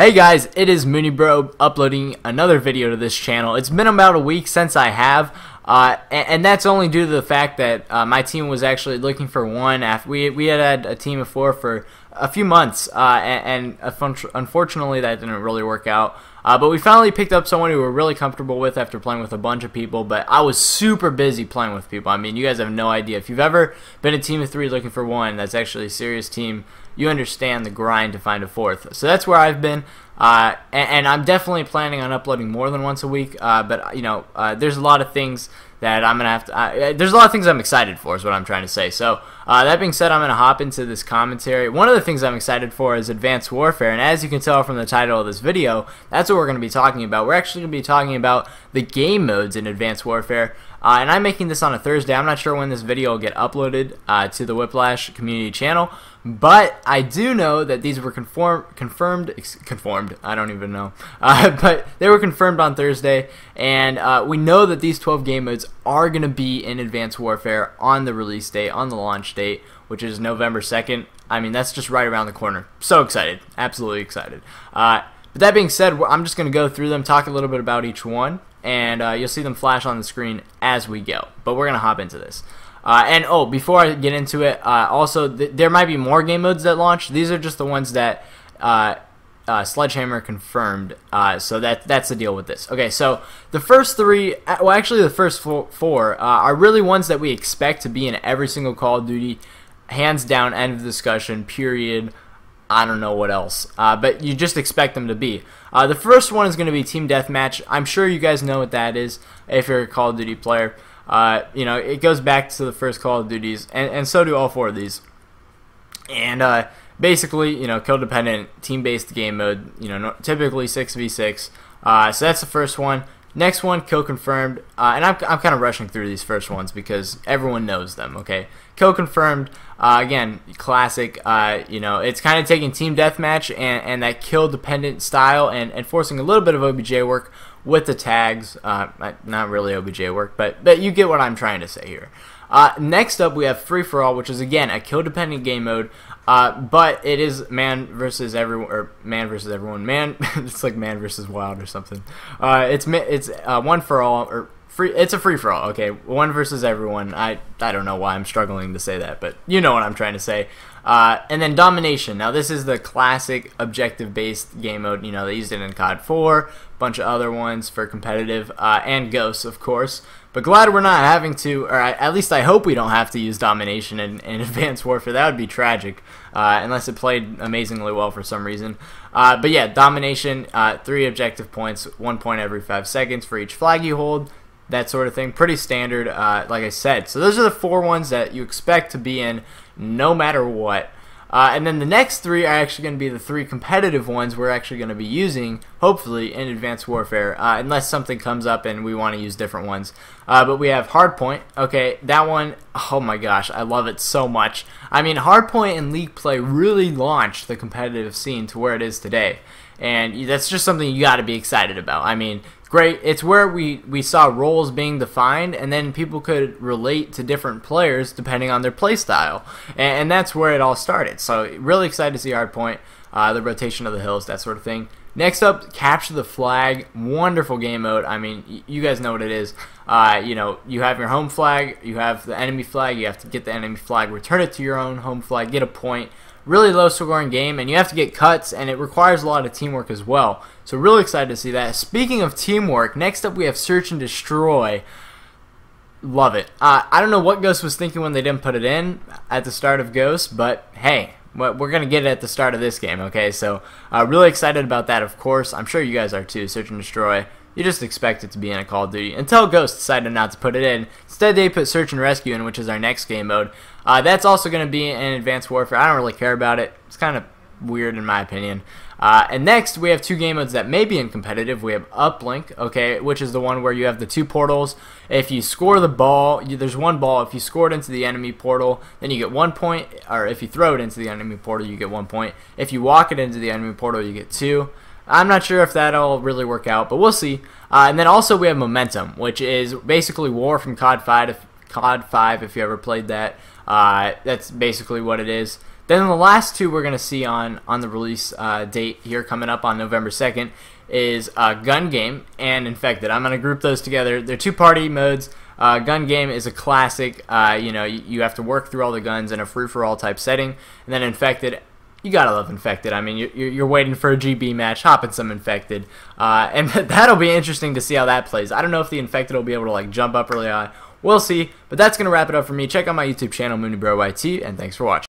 Hey guys, it is Muniebro uploading another video to this channel. It's been about a week since I have, uh, and, and, that's only due to the fact that uh, my team was actually looking for one. After we we had had a team of four for a few months, uh, and, and, unfortunately that didn't really work out. Uh, but we finally picked up someone who we were really comfortable with after playing with a bunch of people. But I was super busy playing with people. I mean, you guys have no idea. If you've ever been a team of three looking for one, that's actually a serious team you understand the grind to find a fourth. So that's where I've been. Uh, and, and, I'm definitely planning on uploading more than once a week. Uh, but you know, uh, there's a lot of things that I'm gonna have to. There's a lot of things I'm excited for, is what I'm trying to say. So uh, that being said, I'm gonna hop into this commentary. One of the things I'm excited for is Advanced Warfare, and as you can tell from the title of this video, that's what we're gonna be talking about. We're actually gonna be talking about the game modes in Advanced Warfare. Uh, and I'm making this on a Thursday. I'm not sure when this video will get uploaded uh, to the Whiplash community channel, but I do know that these were conform confirmed, conformed, I don't even know, uh, but they were confirmed on Thursday, and uh, we know that these 12 game modes are going to be in Advanced Warfare on the release date, on the launch date, which is November 2nd. I mean, that's just right around the corner. So excited, absolutely excited. But that being said, I'm just going to go through them, talk a little bit about each one, and uh, you'll see them flash on the screen as we go. But we're going to hop into this. Uh, and oh, before I get into it, uh, also th there might be more game modes that launch. These are just the ones that uh, uh Sledgehammer confirmed. Uh, so that that's the deal with this. Okay, so the first three, well, actually the first four, four are really ones that we expect to be in every single Call of Duty. Hands down, end of discussion. Period. I don't know what else. Uh, but you just expect them to be. Uh, the first one is going to be Team Deathmatch. I'm sure you guys know what that is if you're a Call of Duty player. Uh, you know, it goes back to the first Call of Duties, and, and so do all four of these. And uh, basically, you know, kill dependent, team based game mode, you know, typically 6v6. Uh, so that's the first one. Next one, kill confirmed, uh, and I'm, I'm kind of rushing through these first ones because everyone knows them. Okay, kill confirmed. Uh, again, classic. Uh, you know, it's kind of taking team deathmatch and, and that kill dependent style and, and forcing a little bit of OBJ work with the tags. Uh, not really OBJ work, but but you get what I'm trying to say here. Uh, next up, we have free for all, which is again a kill dependent game mode. Uh, but it is man versus everyone, or man versus everyone. Man, it's like man versus wild or something. Uh, it's it's uh, one for all, or free. It's a free for all. Okay, one versus everyone. I I don't know why I'm struggling to say that, but you know what I'm trying to say. Uh, and then domination. Now this is the classic objective-based game mode. You know they used it in COD 4, bunch of other ones for competitive, uh, and Ghosts, of course. But glad we're not having to, or at least I hope we don't have to use domination in, in Advanced Warfare. That would be tragic, uh, unless it played amazingly well for some reason. Uh, but yeah, domination, uh, three objective points, one point every five seconds for each flag you hold, that sort of thing. Pretty standard, uh, like I said. So those are the four ones that you expect to be in no matter what. Uh, and then the next three are actually going to be the three competitive ones we're actually going to be using, hopefully, in Advanced Warfare, uh, unless something comes up and we want to use different ones. Uh, but we have Hardpoint. Okay, that one, oh my gosh, I love it so much. I mean, Hardpoint and League Play really launched the competitive scene to where it is today. And that's just something you got to be excited about. I mean, great. It's where we, we saw roles being defined, and then people could relate to different players depending on their play style. And, and that's where it all started. So, really excited to see Hardpoint, uh, the rotation of the hills, that sort of thing. Next up, Capture the Flag. Wonderful game mode. I mean, you guys know what it is. Uh, you know, you have your home flag, you have the enemy flag, you have to get the enemy flag, return it to your own home flag, get a point really low scoring game, and you have to get cuts, and it requires a lot of teamwork as well. So really excited to see that. Speaking of teamwork, next up we have Search and Destroy. Love it. Uh, I don't know what Ghost was thinking when they didn't put it in at the start of Ghost, but hey, we're going to get it at the start of this game, okay? So uh, really excited about that, of course. I'm sure you guys are too. Search and Destroy. You just expect it to be in a Call of Duty until Ghost decided not to put it in. Instead, they put Search and Rescue in, which is our next game mode. Uh, that's also going to be in Advanced Warfare. I don't really care about it. It's kind of weird in my opinion. Uh, and next, we have two game modes that may be in competitive. We have Uplink, okay, which is the one where you have the two portals. If you score the ball, you, there's one ball. If you score it into the enemy portal, then you get one point. Or if you throw it into the enemy portal, you get one point. If you walk it into the enemy portal, you get two. I'm not sure if that'll really work out, but we'll see. Uh, and then also we have Momentum, which is basically War from COD 5. If, COD 5, if you ever played that, uh, that's basically what it is. Then the last two we're going to see on, on the release uh, date here coming up on November 2nd is uh, Gun Game and Infected. I'm going to group those together. They're two party modes. Uh, gun Game is a classic. Uh, you know, you, you, have to work through all the guns in a free for all type setting. And then Infected, you gotta love Infected. I mean, you're, you're waiting for a GB match, hopping some Infected. Uh, and that'll be interesting to see how that plays. I don't know if the Infected will be able to like jump up early on. We'll see. But that's to wrap it up for me. Check out my YouTube channel, MuniebroYT, and thanks for watching.